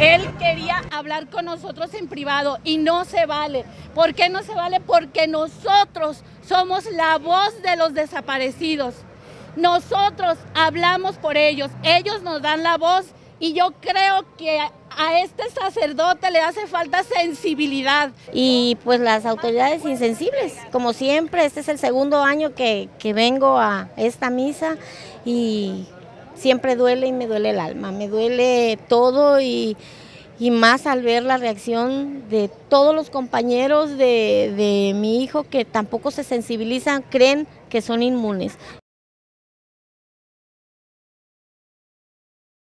Él quería hablar con nosotros en privado y no se vale. ¿Por qué no se vale? Porque nosotros somos la voz de los desaparecidos. Nosotros hablamos por ellos, ellos nos dan la voz y yo creo que a este sacerdote le hace falta sensibilidad. Y pues las autoridades insensibles, como siempre, este es el segundo año que, que vengo a esta misa y siempre duele y me duele el alma, me duele todo y, y más al ver la reacción de todos los compañeros de, de mi hijo que tampoco se sensibilizan, creen que son inmunes.